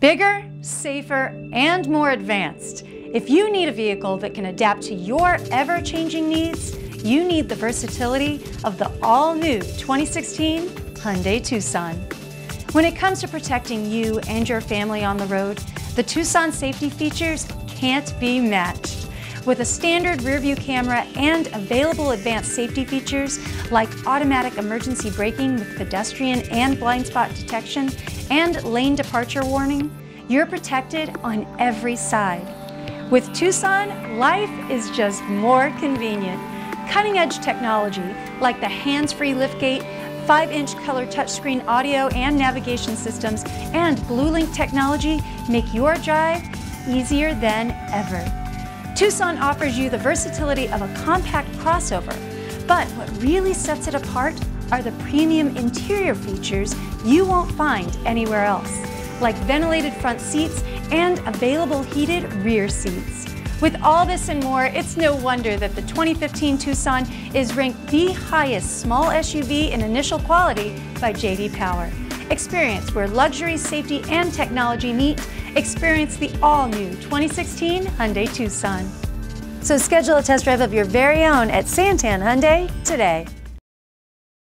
Bigger, safer, and more advanced. If you need a vehicle that can adapt to your ever-changing needs, you need the versatility of the all-new 2016 Hyundai Tucson. When it comes to protecting you and your family on the road, the Tucson safety features can't be matched. With a standard rearview camera and available advanced safety features like automatic emergency braking with pedestrian and blind spot detection and lane departure warning, you're protected on every side. With Tucson, life is just more convenient. Cutting edge technology like the hands-free liftgate, 5-inch color touchscreen audio and navigation systems, and BlueLink technology make your drive easier than ever. Tucson offers you the versatility of a compact crossover, but what really sets it apart are the premium interior features you won't find anywhere else, like ventilated front seats and available heated rear seats. With all this and more, it's no wonder that the 2015 Tucson is ranked the highest small SUV in initial quality by J.D. Power. Experience where luxury, safety, and technology meet. Experience the all-new 2016 Hyundai Tucson. So schedule a test drive of your very own at Santan Hyundai today.